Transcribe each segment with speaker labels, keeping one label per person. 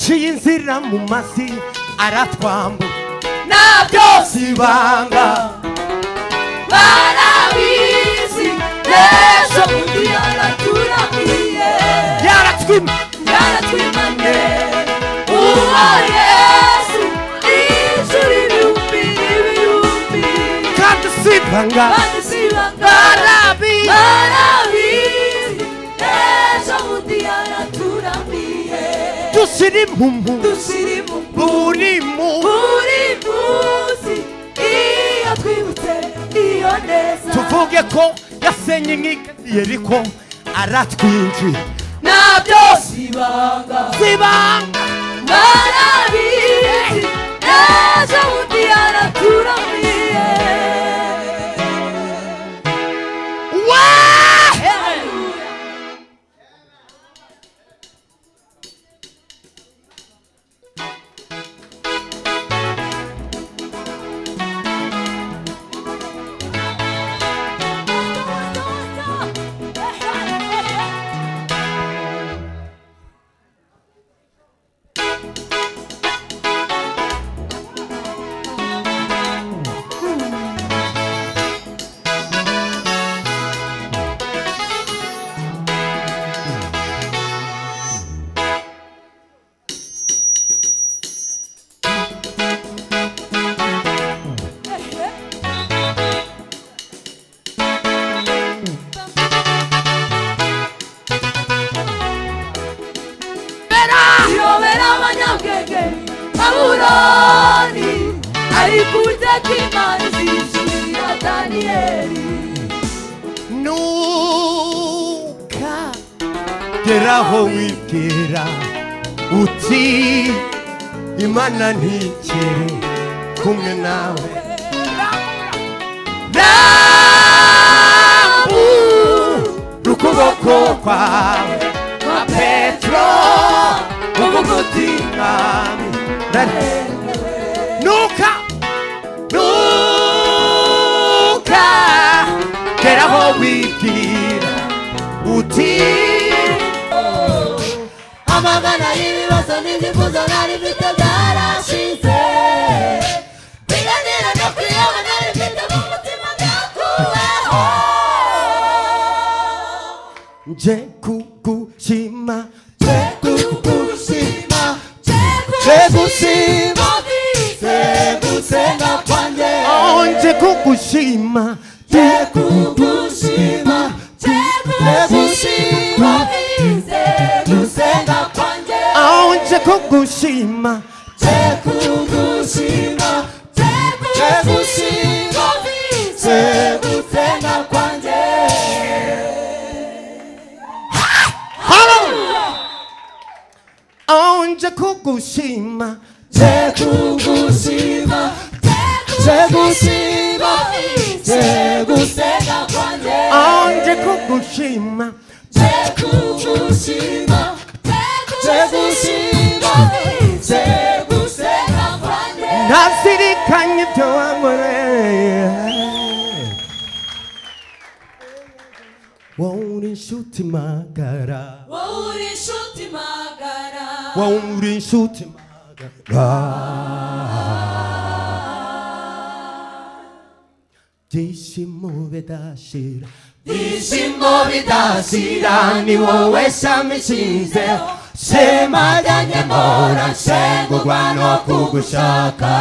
Speaker 1: yaciye inzira mu mazi aratwambura
Speaker 2: na byose
Speaker 1: sibanga.
Speaker 2: Barabizi ejo bundi yaraturamiye
Speaker 1: yaratwima.
Speaker 2: Yaratwimanye. Uwo yesu inshuro ibihumbi n'ibihumbi
Speaker 1: kandi sibanga.
Speaker 2: Kandi sibanga.
Speaker 1: Barabizi
Speaker 2: barabizi
Speaker 1: dusirimumu
Speaker 2: dusirimumu burimu.
Speaker 1: Buri
Speaker 2: munsi iyo twibutse iyo neza.
Speaker 1: Tuvuge ko yasenye nk'iyeriko aratwinjira
Speaker 2: nabyo sibanga.
Speaker 1: Sibanga.
Speaker 2: Narabizi ejo bundi
Speaker 1: araturamiye geraho wibwira uti imana ntikere kumwe nawe. Rambura ukuboko kwawe nka petero uvuga uti mwami. Ndaremewe nuka nuka geraho wibwira uti
Speaker 2: amagana y'ibibazo n'ibyifuzo nari mfite byarashize biganira no kwiyama nari mfite mu mutima byakuweho
Speaker 1: nje kugushima nje kugushima
Speaker 2: nje
Speaker 1: gushima
Speaker 2: nje gusenga kwanjye
Speaker 1: Oh, nje kugushima nje kugushima Oh, nje kugushima
Speaker 2: nje kugushima nje gushima nje gusenga kwanjye
Speaker 1: Oh, nje kugushima
Speaker 2: nje kugushima nje gushima nje gusenga kwanjye
Speaker 1: Oh, kugushima
Speaker 2: nje kugushima
Speaker 1: nazirikanye ibyo wankoreye wowe uri inshuti magara
Speaker 2: wowe uri inshuti magara
Speaker 1: wowe uri inshuti magara byishimo bidashira
Speaker 2: ibyishimo bidashira
Speaker 1: ni wowe shami nshinzeho shema ryanjye mpora nshengurwa no kugushaka.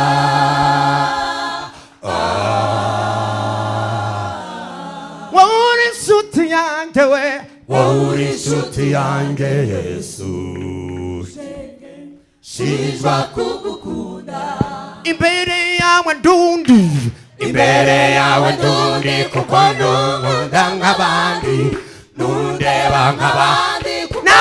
Speaker 1: Ah. Wowe uri inshuti yanjye we. Wowe uri inshuti yanjye yesu. Shizwa
Speaker 2: kugukunda
Speaker 1: imbere yawe ndundi. Imbere yawe ndundi kuko ntunkunda nk'abandi ntundeba nk'abandi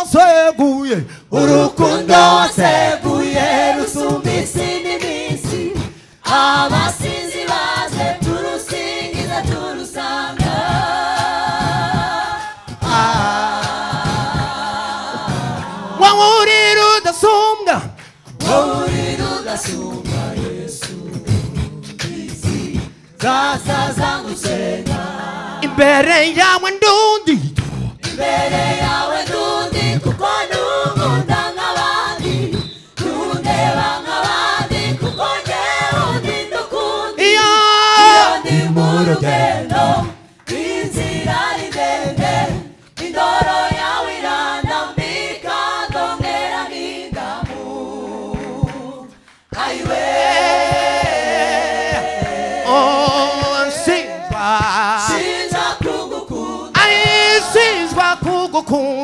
Speaker 1: aseguye urukundo waseguye rusumbise indi
Speaker 2: minsi abasinzi
Speaker 1: baze turusingiza da wowe urira udasumbwa
Speaker 2: wowe urira udasumbwa yesu zasazangusenga
Speaker 1: imbere yawe ndundi
Speaker 2: imbere yawe ndundi
Speaker 1: com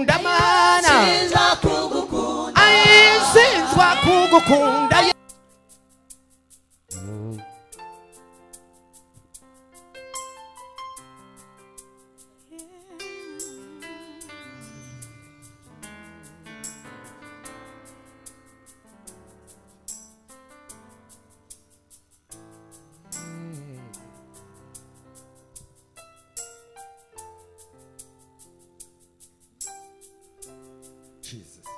Speaker 1: Jesus.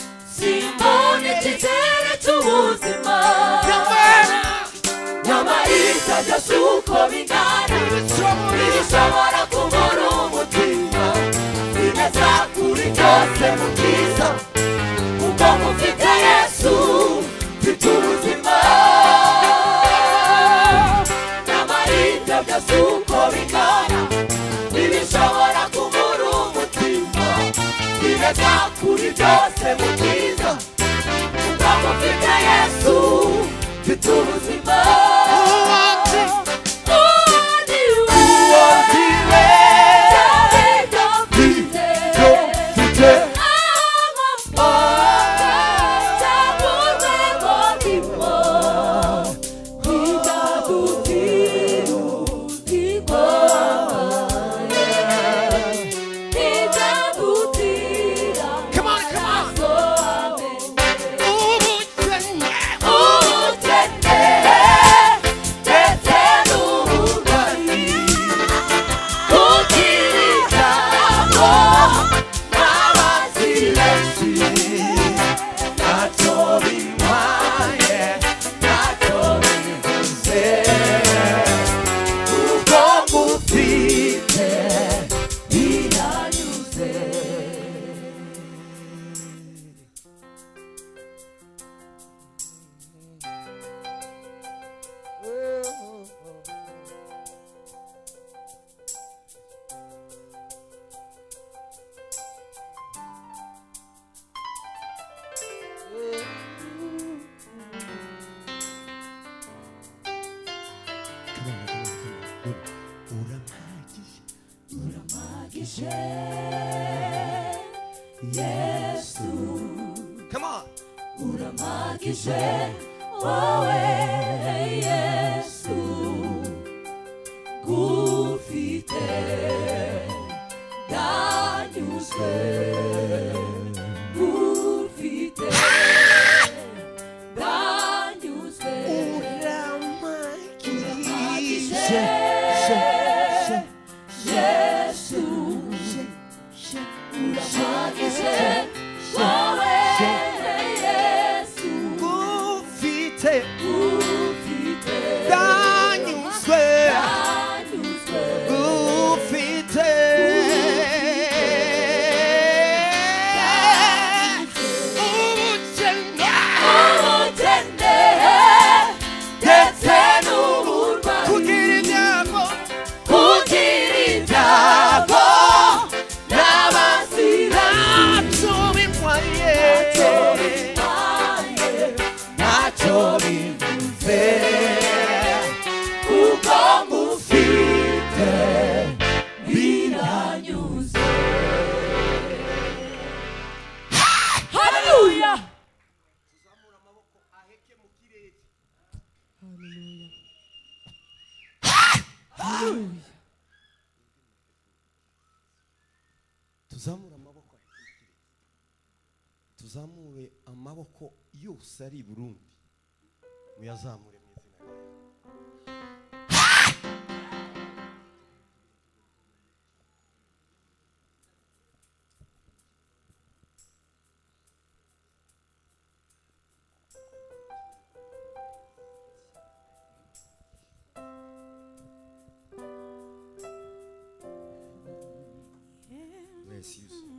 Speaker 2: simbone kitera cy'ubuzima nyamaita byose uko bingana ntibishobora kubura umutima bimeza kuri byose mu bwiza kuko mufite yesu mfite ubuzima kuleta kuri byose mu bwiza tukamufite yesu bituma ubuzima
Speaker 1: uramagije wowe yesu
Speaker 2: You.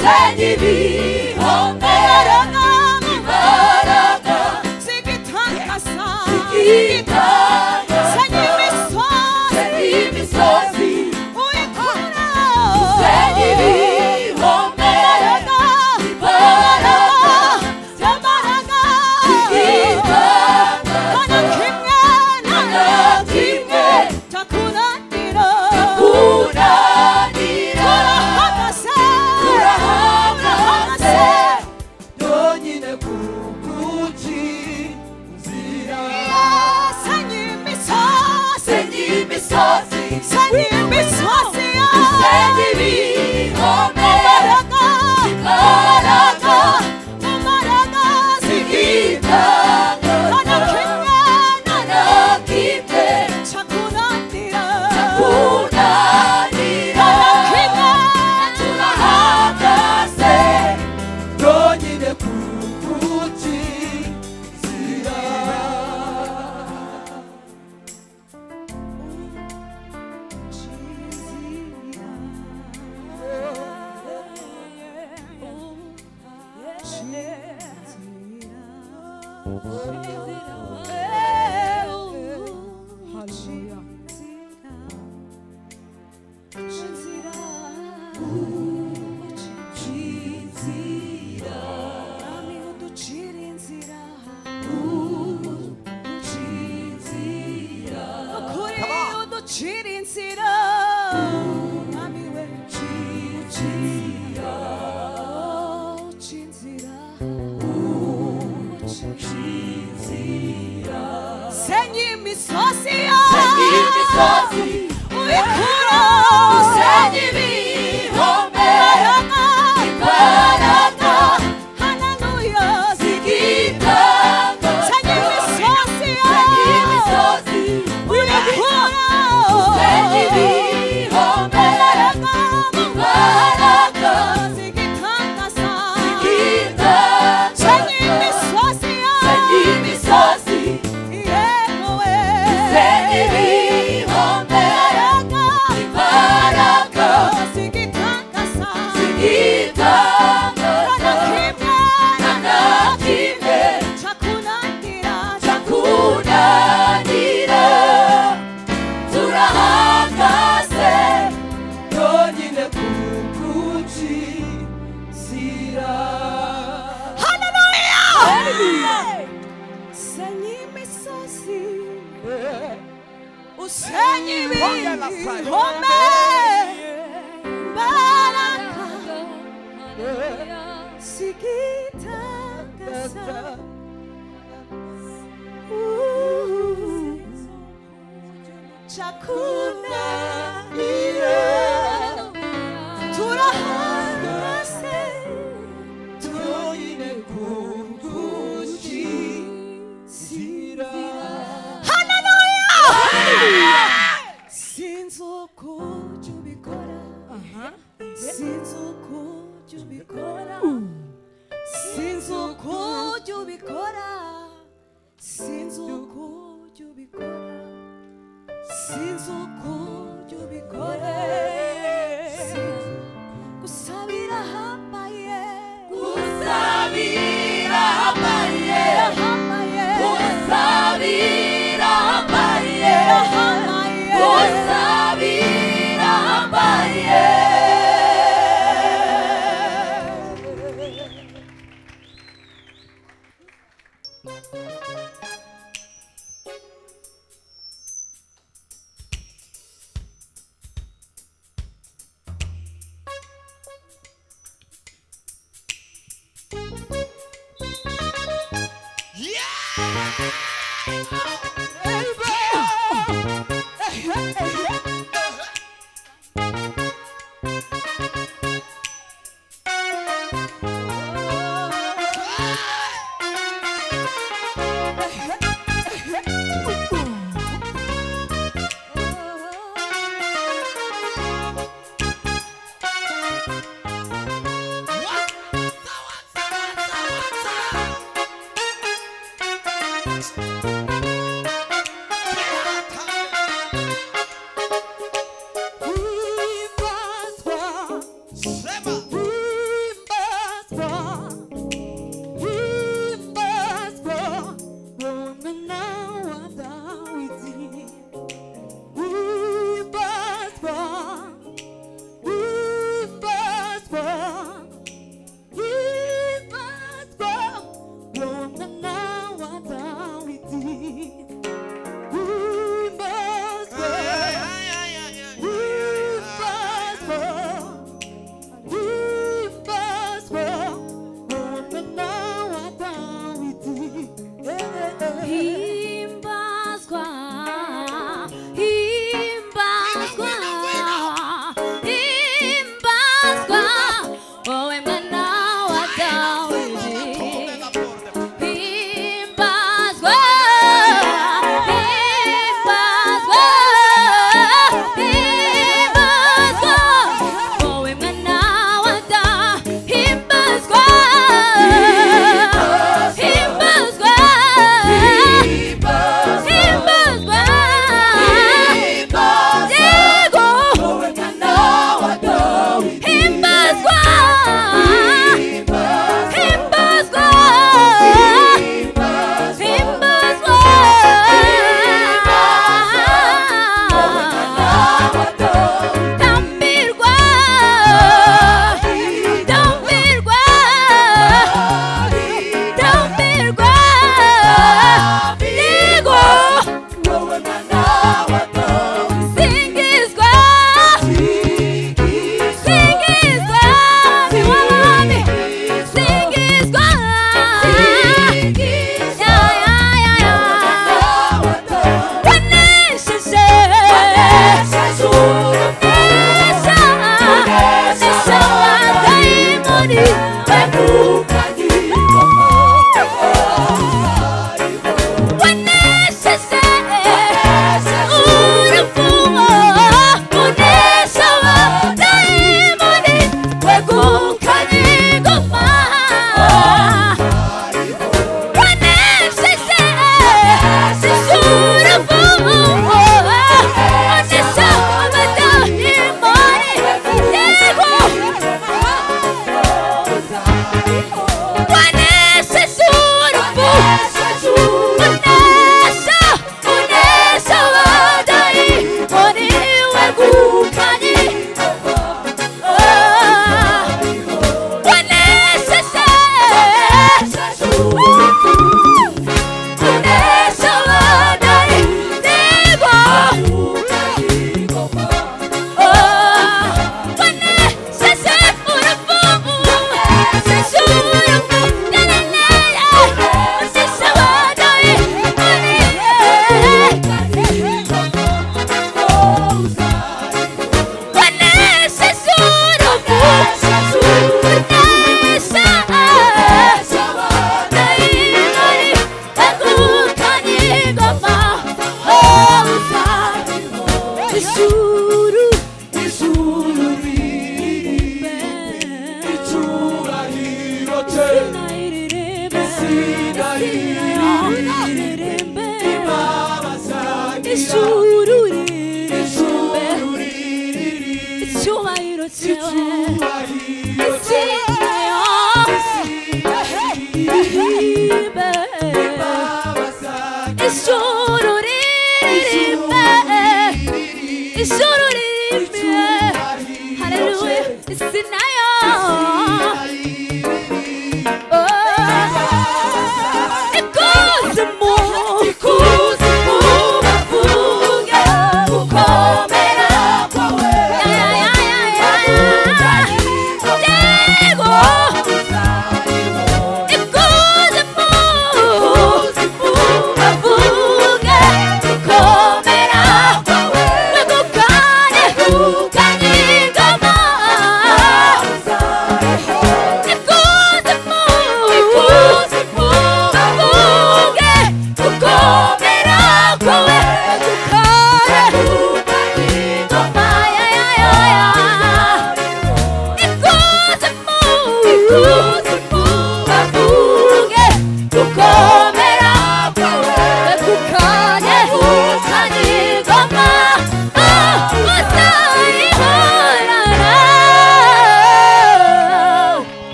Speaker 3: Usenya ibihome imbaraga
Speaker 2: zigitangasa
Speaker 3: zigitanga
Speaker 2: Uducira gusabira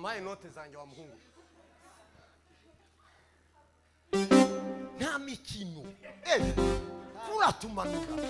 Speaker 2: wampaye inote zanjye wa muhungu nta mikino Eh, uratumanura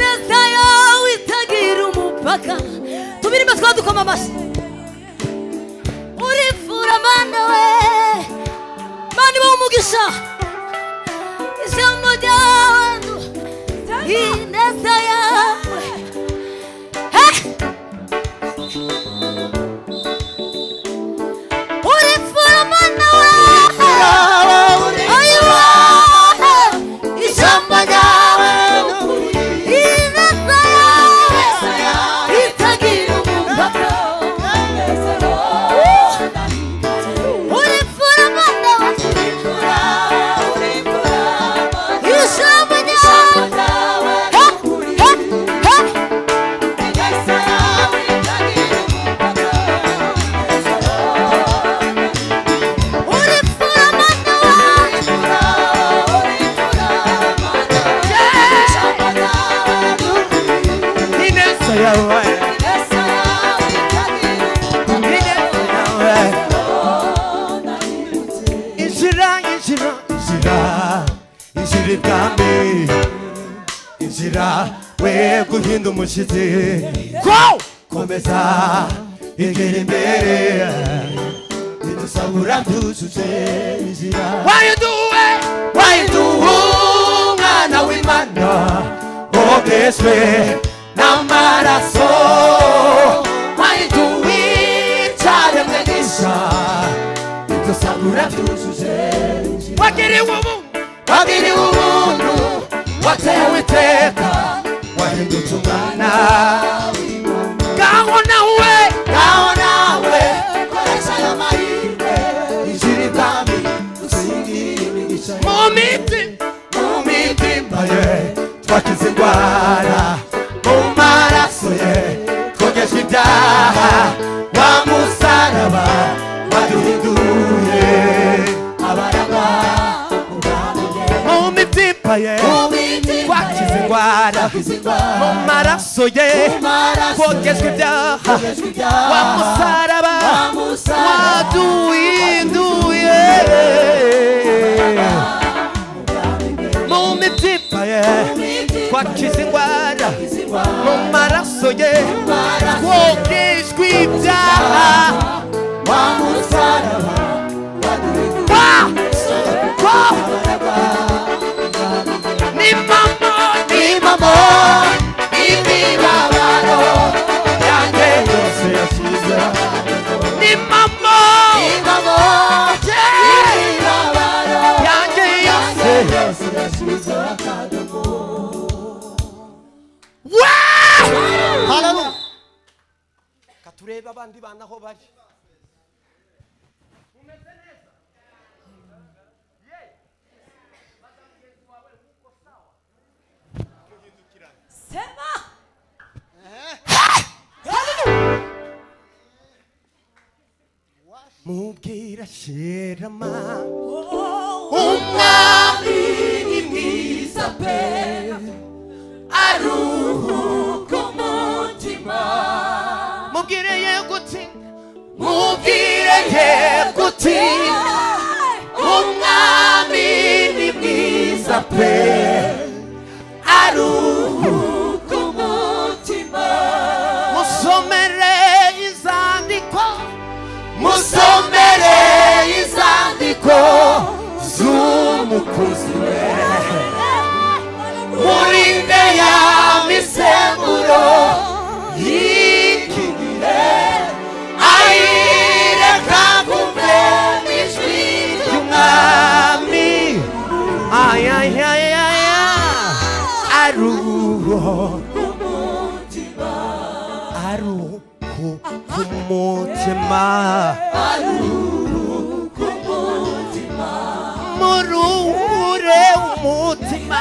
Speaker 2: ineza yawe
Speaker 4: itagira umupaka
Speaker 2: tubirimo twadukoma amashyi urifura mana we mana ibaha umugisha ijambo ryawe
Speaker 1: hino te dei. Qual? Começar Kumara Kumara soye Kugeskuja Wamusaraba Waduindu Mumitipa Kwa kizingwara Kumara soye Kugeskuja Wamusaraba Waduindu Nimamba imibabaro imibabaro yanjye yose yashyize ni mama imibabaro imibabaro yanjye yose yose yashyize akadomo
Speaker 5: harabu
Speaker 1: katurebe abandi banaho bari.
Speaker 2: Sema
Speaker 1: mubwira sherama
Speaker 2: umwami ni mwiza pe aruhuka umutima
Speaker 1: mubwire ye guti
Speaker 2: mubwire ye guti umwami ni mwiza pe aruhuka
Speaker 1: Musomere izandiko
Speaker 2: zumukuzwe Muri ya misemburo yikigire Aireka kumbe mishwi
Speaker 1: yungami Ayayayaya Aruho ay, ay, ay, ai ai ai ai, ay, kumutima muruhure umutima.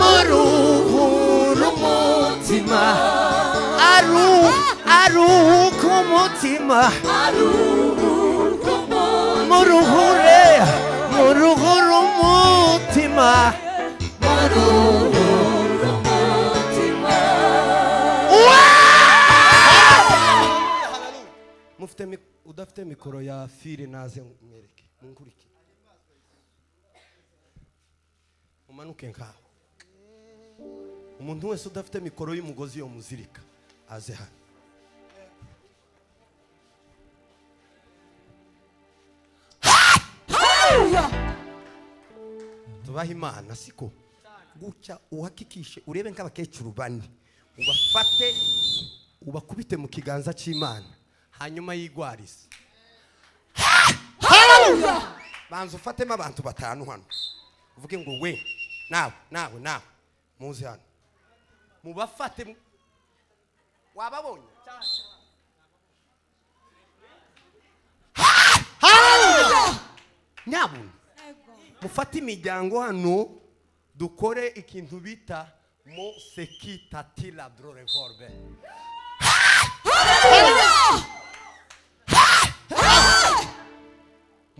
Speaker 1: Muruhure umutima. Aru aruhuka umutima muruhure muruhure umutima. mufite udafite mikoro ya fire naze mwereke munkurike umanuke nkaho umuntu wese udafite mikoro y'umugozi yo muzirika aze hano. Tubaha imana siko? Gutya uhakikishe urebe nk'abakecuru bane. Ubafate ubakubite mu kiganza cy'imana hanyuma yigwarize banza ufatemo abantu batanu hano. Uvuge ngo we nawe nawe nawe muze hano. Mubafate mu- wababonye? Nyabuna mufate imiryango hano dukore ikintu bita mo sekitatila drorevorbe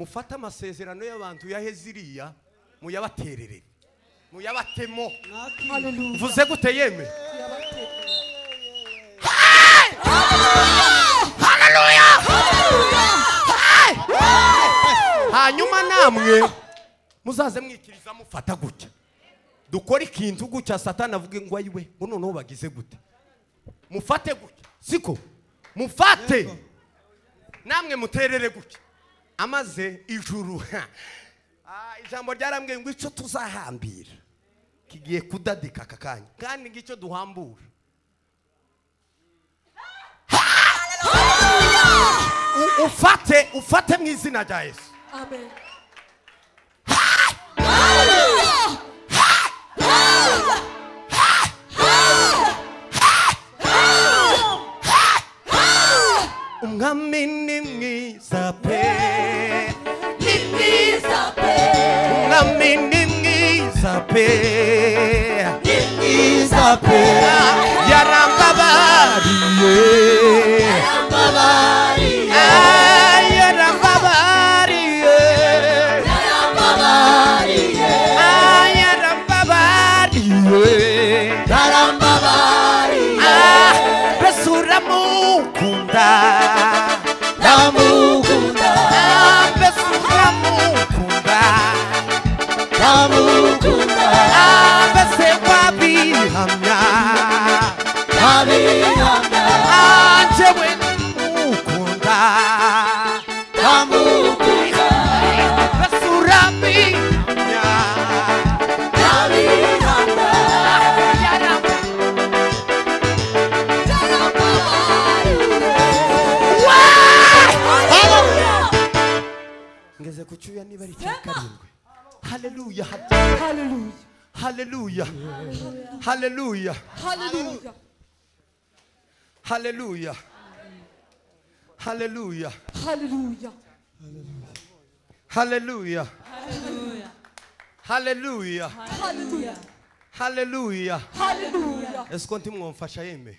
Speaker 1: mufate amasezerano y'abantu ya heziriya muyabaterere. Muyabatemo. Mvuze gute yeme hanyuma namwe muzaze mwikiriza mufata gutya. Dukore ikintu gutya satani avuge ngo ayiwe ngo noneho bagize gute? Mufate gutya. Siko? Mufate! Namwe muterere gutya amaze ijuru. Ah, ijambo ryarambwiye ngo icyo tuzahambira? Kigiye kudadika aka kanya. Kandi ngicyo duhambura ufate ufate mu izina rya yesu.
Speaker 3: Amen.
Speaker 1: umwami ni mwiza. pe umwami ni mwiza pe
Speaker 2: ni mwiza pe yarambabariye
Speaker 1: yarambabariye Ah, yarambabariye
Speaker 3: Hallelujah. Hallelujah.
Speaker 1: haleluya haleluya
Speaker 3: Hallelujah.
Speaker 1: haleluya haleluya
Speaker 3: Hallelujah.
Speaker 1: haleluya
Speaker 3: Hallelujah.
Speaker 1: ese ko ntimwumfasha yeme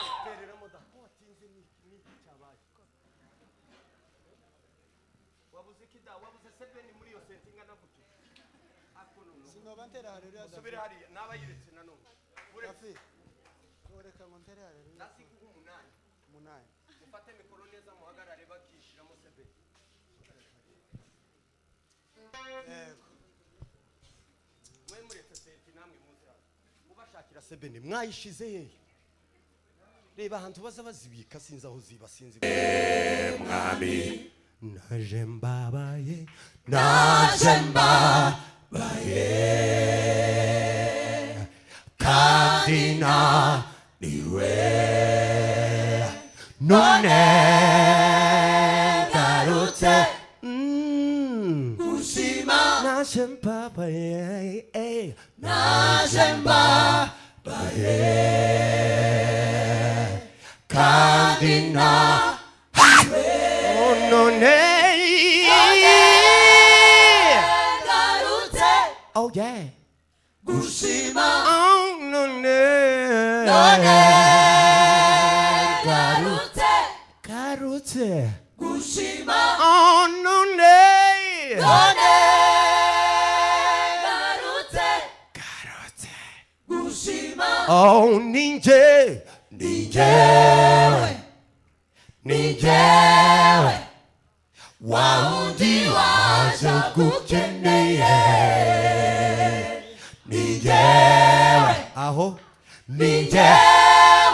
Speaker 1: Mubashakira sebeni mwayishize. Hehe reba ahantu baza bazibika sinzi aho ziba sinzi mwami. Naje mbabaye naje mbabaye. Kandi naniwe none garutse Mm. naje mbabaye eh.
Speaker 2: naje mbabaye
Speaker 1: kandi na. Oh, none
Speaker 2: garutse
Speaker 1: oh yeah.
Speaker 2: Gushima
Speaker 1: oh none
Speaker 2: none garutse
Speaker 1: garutse
Speaker 2: gushima
Speaker 1: oh oh ninje. Ninjewe
Speaker 2: njyewe wa wundi waje gukeneye ni njyewe
Speaker 1: aho.
Speaker 2: Ni njyewe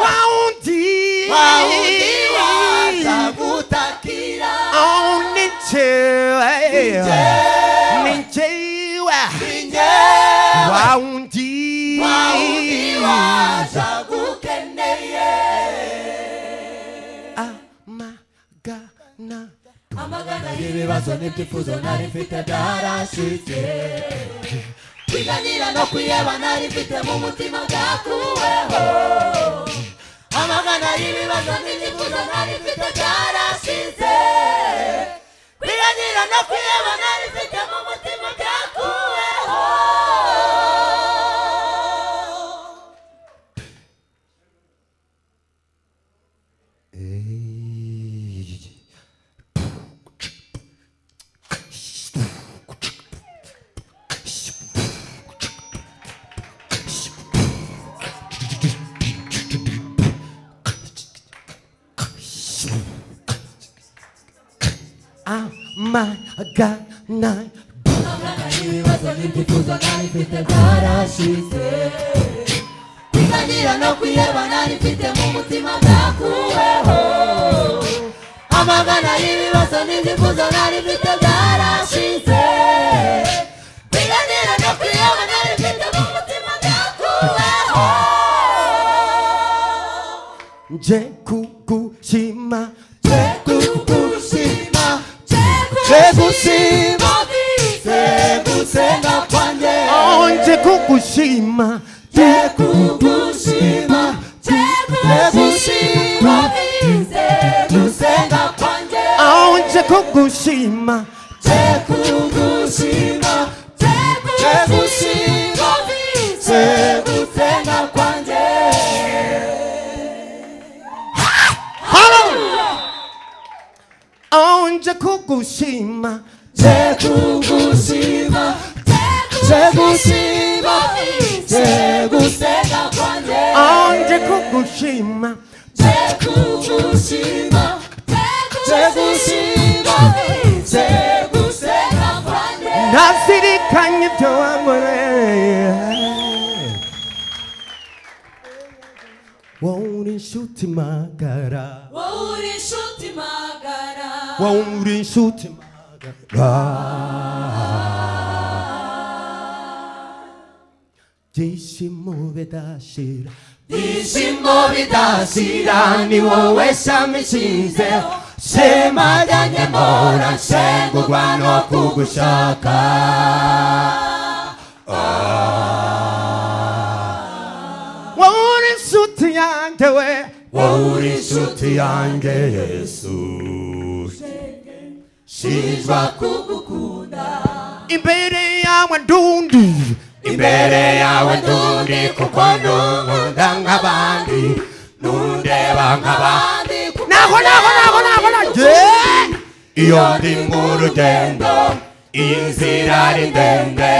Speaker 1: wawundi
Speaker 2: wa wundi waje gutakira
Speaker 1: Oh, ni njyewe ni njyewe
Speaker 2: gukeneye
Speaker 1: amagana.
Speaker 2: Amagana y'ibibazo n'ibyifuzo nari mfite byarashitse kwiganira no kwiheba nari mfite mu mutima byakuweho amagana y'ibibazo n'ibyifuzo nari mfite byarashitse kwiganira no kwiheba nari mfite mu mutima 甘
Speaker 1: が
Speaker 2: ないそのにソリピク何してしいぜにらの悔やは何しても持ち
Speaker 1: まが
Speaker 2: くえほ甘がない
Speaker 1: 意味は
Speaker 2: ソリ何してたし
Speaker 1: いぜ今
Speaker 2: にらの悔やは何しても持ちまがく
Speaker 1: えほジェクク島 kushima
Speaker 2: tekukushima tekushima tusenga panje
Speaker 1: aonje kukushima.
Speaker 2: Tekukushima tekushima tusenga panje
Speaker 1: aonje kukushima.
Speaker 2: Tekukushima 세구시마 세구세가 관해
Speaker 1: 아 이제 쿠쿠시마.
Speaker 2: 세구시마 세구시마 세구세가 관해
Speaker 1: 낯설이 강유 또한 번에 우린 슈트 마가라.
Speaker 2: 우린 슈트 마가라.
Speaker 1: 우린 슈트 마가라.
Speaker 2: Kwanjye
Speaker 1: Oh, nje kugushima
Speaker 2: nje kugushima nje gushima nje gusenga kwanjye
Speaker 1: Oh, nje kugushima
Speaker 2: nje kugushima nje gushima nje gusenga kwanjye
Speaker 1: nazirikanye ibyo wankoreye wowe uri inshuti magara
Speaker 2: wowe uri inshuti magara
Speaker 1: wowe uri inshuti magara byishimo bidashira
Speaker 2: ibyishimo bidashira ni wowe shami nshinzeho shema ryanjye mpora nshengurwa no kugushaka. Ah.
Speaker 1: Wowe uri inshuti yanjye we.
Speaker 2: Wowe uri inshuti yanjye yesu. Shinjwa kugukunda
Speaker 1: imbere yawe ndundi
Speaker 2: imbere yawe ndundi kuko ntunkunda nk'abandi. Ntundeba nk'abandi
Speaker 1: naho naho naho naho naho.
Speaker 2: Iyo ndi mu rugendo iyi nzira ari ndende.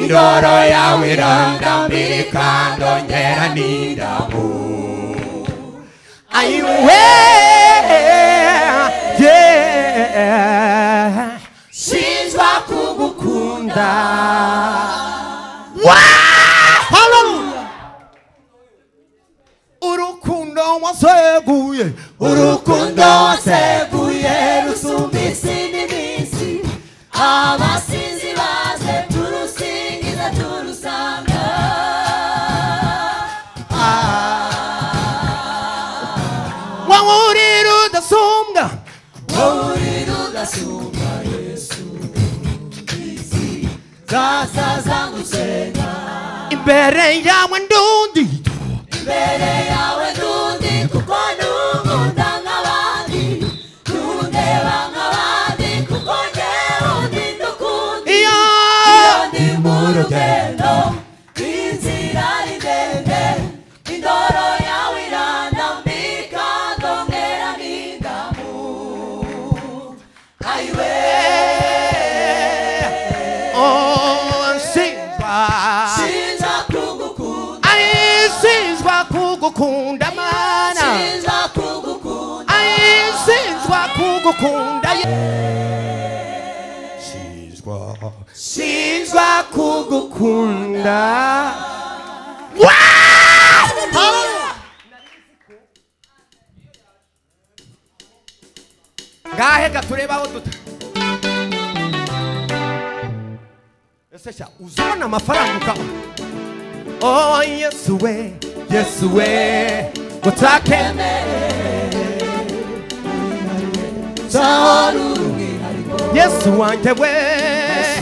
Speaker 2: Indoro yawe irandambira ikandongera n'indamu
Speaker 1: ayiwe yeah!
Speaker 2: Shinjwa kugukunda
Speaker 1: seguye Urukundo seguye
Speaker 2: Rusumbi sinimisi Amasinzi vaze Turu singiza turu sanga Wauriru
Speaker 1: ah. da sunga.
Speaker 2: Wauriru da sunga Yesu Isi Sasa zangu sega
Speaker 1: Imbere yawe ndundi
Speaker 2: Imbere yawe ndi mu rugendo inzira ari ndende indoro yawe irandambika ndongera n'indamu ayiwe
Speaker 1: oh nsizwa
Speaker 2: shinja kugukunda.
Speaker 1: Ayisizwa kugukunda mana.
Speaker 2: Shinja kugukunda.
Speaker 1: Ayisizwa sinzwa kugukunda sinzwa sinzwa kugukunda. Ngahe gaturebaho duta ese sha uzabona amafaranga ukaba oh yesu we yesu we utakemere yesu wanjye we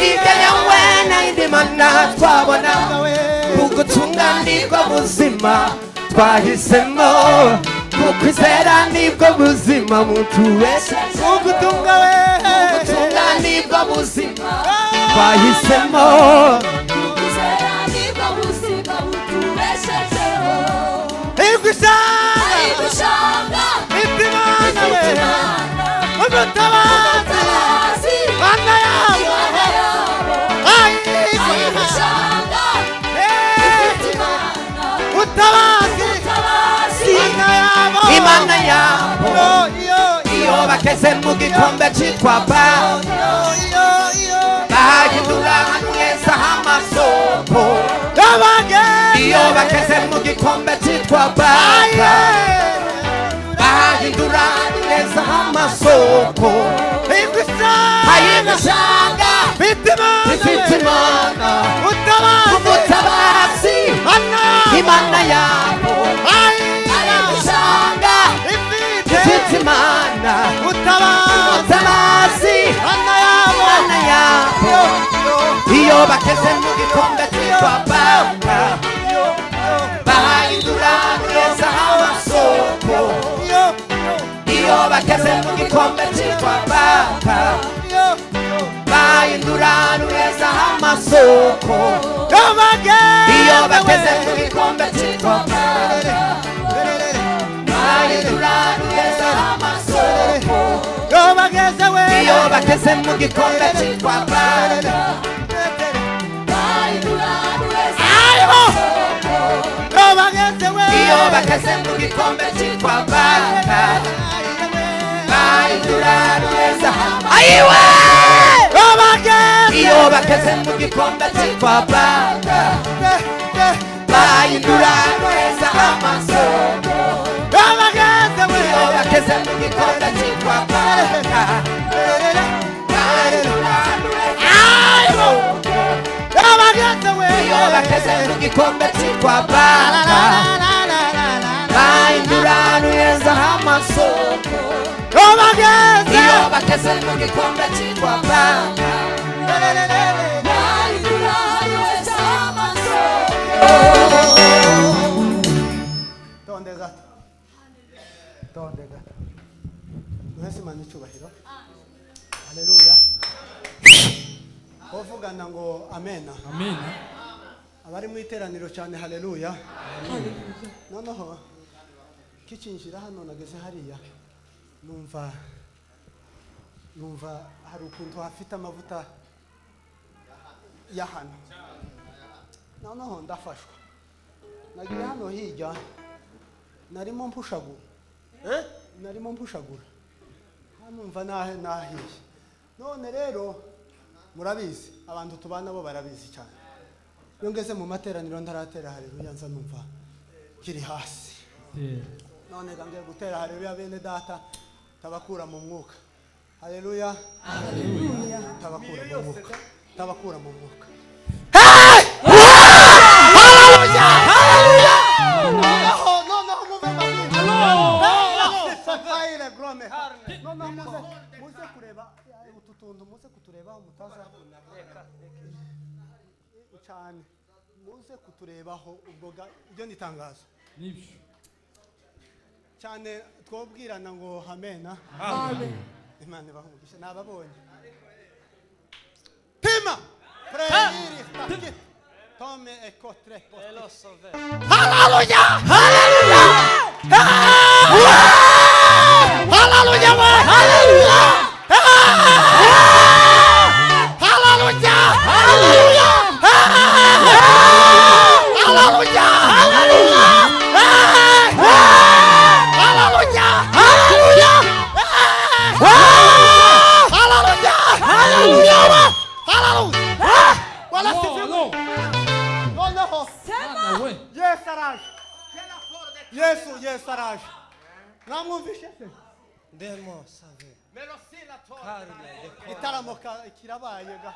Speaker 1: ndikanya indimana twabona. Ugutunga nibwo twahisemo. Kukwizera nibwo buzima muntu wese. Igushanga igushanga we umutabara imana yabo iyo bageze mu gikombe cyitwa ba bahindura ahantu heza h'amasoko iyo bageze mu gikombe cyitwa baka bahindura ahantu heza h'amasoko hayibashanga ifite imana umutabazi imana yabo rouba que esse mundo convertido a pau Vai durar essa alma soco E rouba que esse mundo convertido a pau Vai durar essa alma soco Come again! E rouba que esse mundo convertido a pau Vai durar essa alma soco
Speaker 5: Come again! E rouba que
Speaker 1: esse mundo convertido a pau iyo bageze mu gikombe cyitwa baka bahindura neza ayiwe iyo bageze mu gikombe cyitwa baka. Bahindura neza amasoko iyo bageze mu gikombe cyitwa baka. Bahindura neza mu gikombe cyitwa baka bahindura neza amasoko iyo bageze mu gikombe cyitwa baka
Speaker 5: tonde gato tonde gato duhese icyubahiro haleluya uvugana ngo amena abari mu iteraniro cyane haleluya noneho kicinjira hano nageze hariya. Numva numva hari ukuntu hafite amavuta ya hano. Noneho ndafashwa. Nagiye hano hirya narimo mpushagura. Narimo mpushagura. Hanumva nahe nahiye. None rero murabizi. Abantu tubana bo barabizi cyane. Iyo ngeze mu materaniro ntaratera haleluya nza numva kiri hasi. None ga ngiye gutera haleluya bene data tabakura mu mwuka haleluya tabakura mu mwuka tabakura mu mwuka muze muze kureba eh, utu tuntu muze kuturebaho mutaza cyane muze kuturebaho ubwo ibyo ni itangazo cyane twabwirana ngo hamena ah. imana ibahumugisha nababonye pima tome eko tre haleluya haleluya haleluya Yesu Yesu araje. Namwumvishije?
Speaker 6: Ndemo save.
Speaker 5: Mero si la tora. Itaramo kirabaye ga.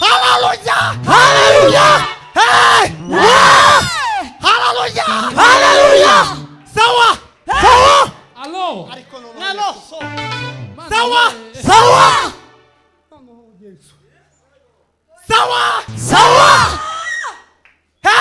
Speaker 7: Haleluya!
Speaker 5: Haleluya! Hey!
Speaker 6: Haleluya!
Speaker 5: Haleluya!
Speaker 6: Sawa!
Speaker 7: Sawa!
Speaker 5: alô, Alo!
Speaker 6: Sawa! Sawa! Sawa! Sawa!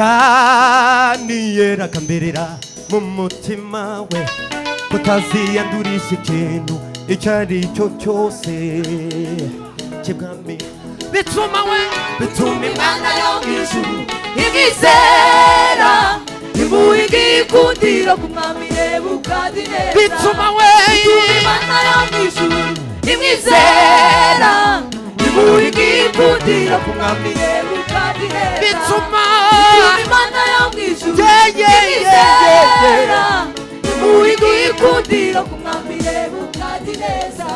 Speaker 1: Daniyeli akamberera mu mutima we kutaziyandurisha ikintu icyo ari cyo cyose. Kibwami. Bituma we bituma imana yo mu ijuru.
Speaker 2: Imwizera imuha igikundiro ku mwami nebukadineza.
Speaker 1: Bituma we.
Speaker 2: Imana yo mu ijuru. Imwizera imuha igikundiro ku mwami nebukadineza
Speaker 1: bituma
Speaker 2: imana yo mu ijuru
Speaker 1: Yeah, yeah, yeah, yeah,
Speaker 2: imwizera imuha igikundiro ku mwami nebukadineza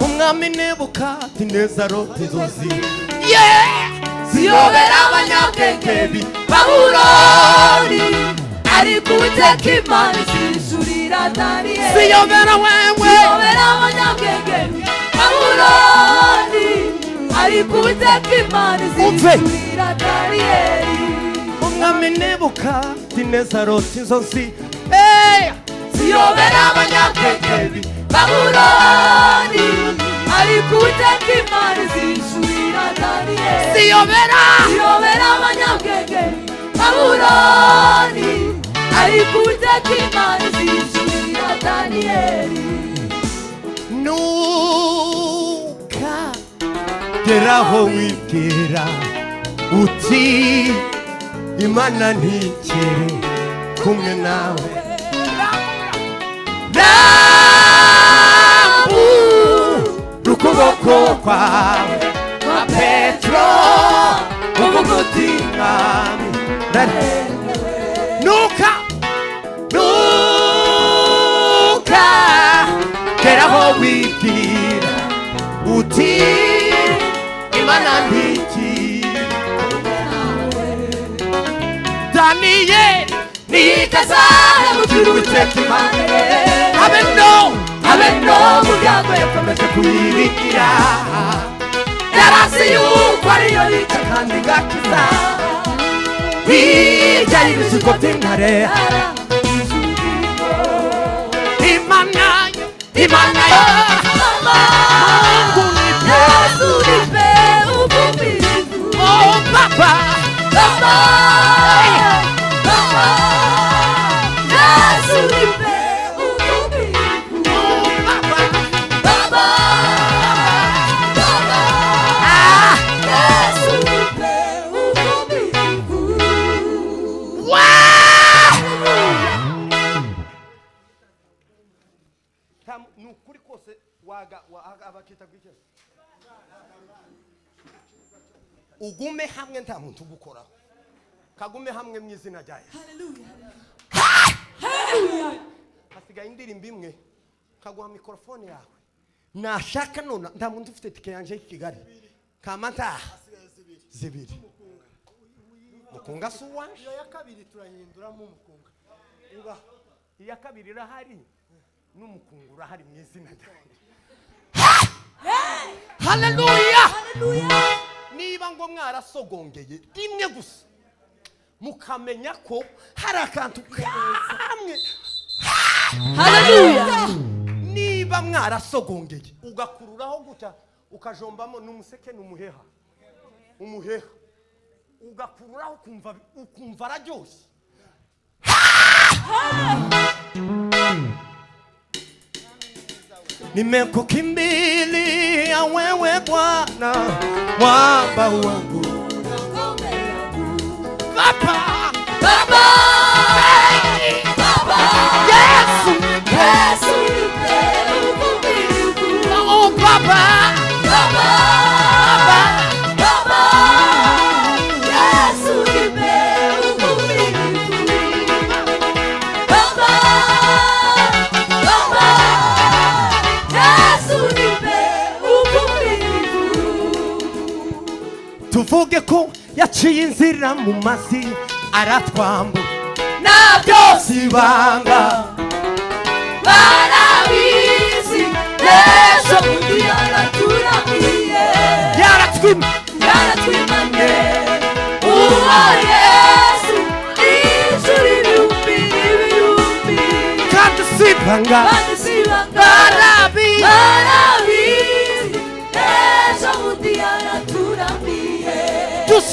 Speaker 1: umwami nebukadineza rota inzozi
Speaker 2: ziyobera abanyabwenge b'i babuloni ariko uwiteka imana izishurira daniyeli
Speaker 1: ziyobera wewe.
Speaker 2: Ziyobera abanyabwenge b'i babuloni ariko uwiteka imana izishurira
Speaker 1: umwami nebukadineza rota inzozi Hey!
Speaker 2: ziyobera abanyabwenge babuloni. Ariko uwiteka imana izishurira daniyeli
Speaker 1: ziyobera
Speaker 2: ziyobera abanyabwenge babuloni. Ariko uwiteka imana izishurira daniyeli
Speaker 1: nuka geraho wibwira uti imana ntikere kumwe nawe. Rambura ukuboko kwawe. Kwa petero uvuga uti mwami nuka. Nuka wibwira uti
Speaker 2: mana ndiki Daniel
Speaker 1: nikazare mukiruite
Speaker 2: kimane
Speaker 1: abe no.
Speaker 2: Abe no. Muryango yakomeje
Speaker 1: kuyibikira
Speaker 2: yarasi yuko ariyo yica
Speaker 1: kandi gakiza hirya y'ibisuko by'intare imana imana. yo Papa!
Speaker 2: Papai! Papai! Dá-se-lhe pelo
Speaker 1: domingo! Papai!
Speaker 2: Papai! Papai!
Speaker 1: Dá-se-lhe
Speaker 2: pelo domingo!
Speaker 1: O H, o H, aqui tá gritando. Ugume hamwe nta muntu ugukoraho kagume hamwe mu izina rya yesu hasigaye indirimbo imwe kaguha mikorofone yawe nashaka none nta muntu ufite tike yanjye y'i kigali kama ntaha zibiri mukunga si uwanje
Speaker 5: iyo ya kabiri turahinduramo umukunga
Speaker 1: iya kabiri irahari n'umukungu urahari mu izina ryanjye haleluya niba ngo mwarasogongeye rimwe gusa. Mukamenya ko hari akantu kamwe.
Speaker 2: Hallelujah.
Speaker 1: niba mwarasogongeye ugakururaho gutya ukajombamo n'umuseke n'umuheha. Umuheha. Ugakururaho ukumva ukumva araryoshye nimekukimbilia wewe Bwana mwamba wangu. Baba
Speaker 2: Baba, Baba,
Speaker 1: yaciye inzira mu mazi aratwambura
Speaker 2: Na byose
Speaker 1: sibanga.
Speaker 2: Barabizi ejo bundi yaraturamiye
Speaker 1: yaratwima.
Speaker 2: Yaratwimanye. Uwo yesu ijuru ibihumbi n'ibihumbi
Speaker 1: kandi sibanga.
Speaker 2: Kandi sibanga.
Speaker 1: Barabi
Speaker 2: barabizi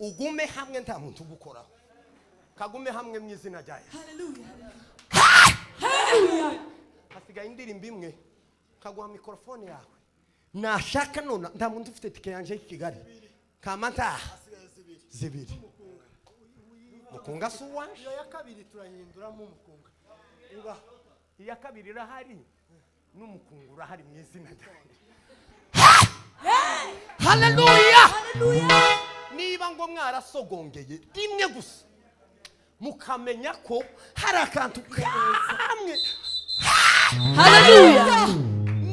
Speaker 1: ugume hamwe nta muntu ugukoraho kagume hamwe mu izina rya yesu hasigaye indirimbo imwe kaguha mikorofone yawe nashaka none nta muntu ufite tike yanje y'i kigali kama ntaha zibiri. mukunga si uwanje
Speaker 5: iyo ya kabiri turahinduramo umukunga uba
Speaker 1: iya kabiri irahari n'umukungu urahari mu izina ryanjye haleluya niba ngo mwarasogongeye rimwe gusa. Mukamenya ko hari akantu kamwe.
Speaker 2: Hallelujah.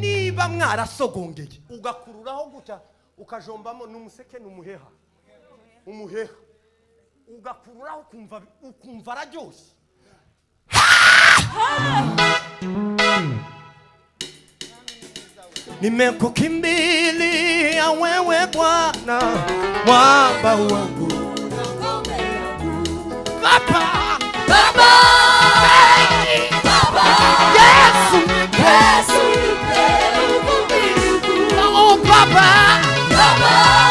Speaker 1: niba mwarasogongeye ugakururaho gutya ukajombamo n'umuseke n'umuheha. Umuheha. Ugakururaho ukumva ukumva araryoshye nimekukimbilia wewe Bwana, mwamba wangu Baba,
Speaker 2: Baba,
Speaker 1: Yesu,
Speaker 2: Yesu, Yesu, Yesu,
Speaker 1: Yesu,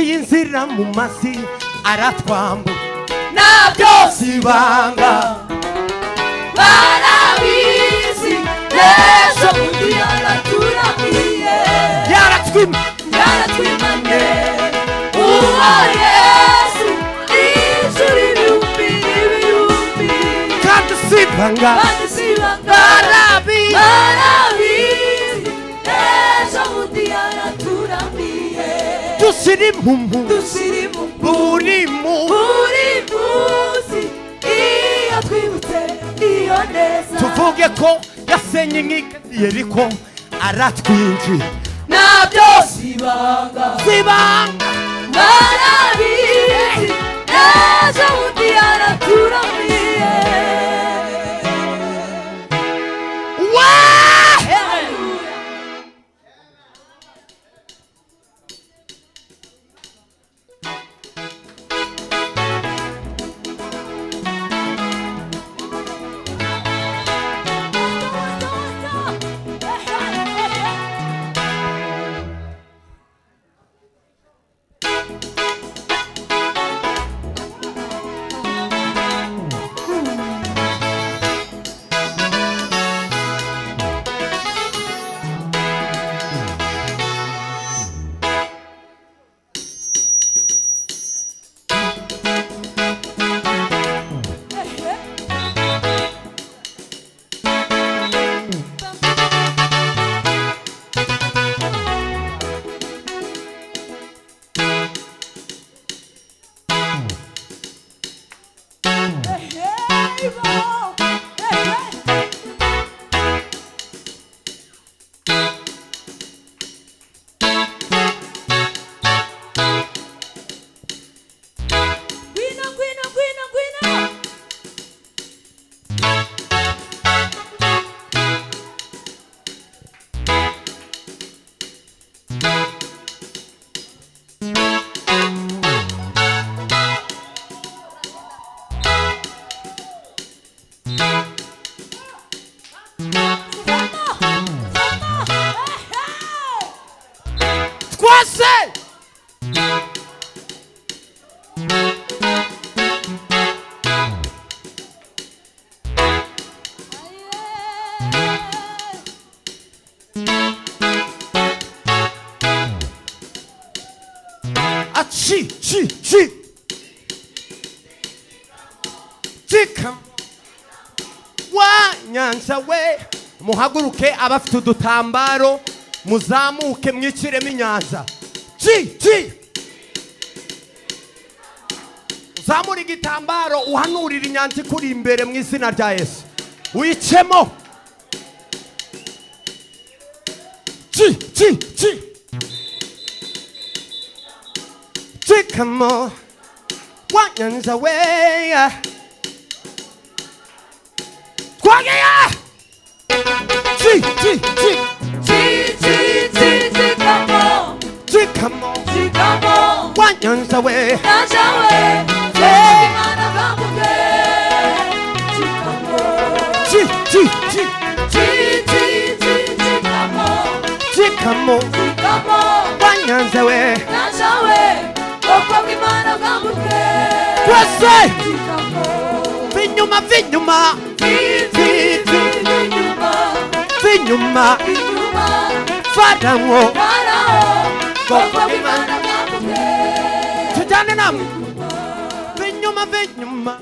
Speaker 1: yaciye inzira mu mazi aratwambura
Speaker 2: Na byose
Speaker 1: sibanga.
Speaker 2: Barabizi ejo bundi yaraturamiye.
Speaker 1: Yaratwima.
Speaker 2: Yaratwimanye. Uwo yesu ijuru ibihumbi n'ibihumbi
Speaker 1: kandi sibanga.
Speaker 2: Kandi sibanga.
Speaker 1: Barabi
Speaker 2: barabizi
Speaker 1: dusirimumu buri
Speaker 2: munsi iyo
Speaker 1: twibutse iyo
Speaker 2: neza. Tuvuge
Speaker 1: ko yasenye nk'iyeriko aratwinjiye.
Speaker 2: Nabyo sibanga.
Speaker 1: Sibanga.
Speaker 2: Barabizi ejo bundi
Speaker 1: araturamira muhaguruke abafite udutambaro muzamuke mwiciremo inyanza. Ci ci uzamura igitambaro uhanurira inyanza ikuri imbere mu izina rya yesu. Wicemo ci ci ci cikamo wa nyanza we twagiye ci ci ci
Speaker 2: Chi, chi, chi, chikamo,
Speaker 1: cikamo
Speaker 2: chikamo.
Speaker 1: wa nyanza we
Speaker 2: Nashawe, Imana bwamuke. Chikamo,
Speaker 1: ci ci ci
Speaker 2: chi, chi, chi, chikamo,
Speaker 1: cikamo
Speaker 2: chikamo.
Speaker 1: wa nyanza we
Speaker 2: Nashawe, ubwoko bw'Imana bwamuke.
Speaker 1: twese
Speaker 2: Chikamo,
Speaker 1: vinyuma vinyuma
Speaker 2: chi, binyuma farawo
Speaker 1: tujyane
Speaker 2: namwe
Speaker 1: binyuma
Speaker 2: binyuma